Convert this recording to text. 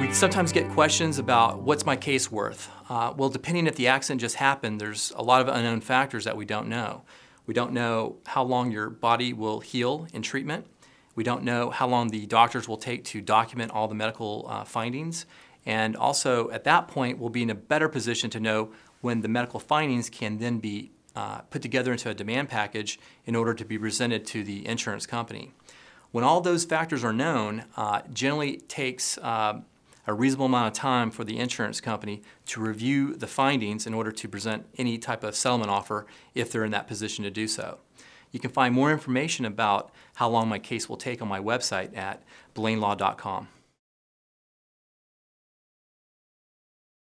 We sometimes get questions about what's my case worth? Uh, well, depending if the accident just happened, there's a lot of unknown factors that we don't know. We don't know how long your body will heal in treatment. We don't know how long the doctors will take to document all the medical uh, findings. And also, at that point, we'll be in a better position to know when the medical findings can then be uh, put together into a demand package in order to be presented to the insurance company. When all those factors are known, uh, generally takes uh, a reasonable amount of time for the insurance company to review the findings in order to present any type of settlement offer if they're in that position to do so. You can find more information about how long my case will take on my website at BlaneLaw.com.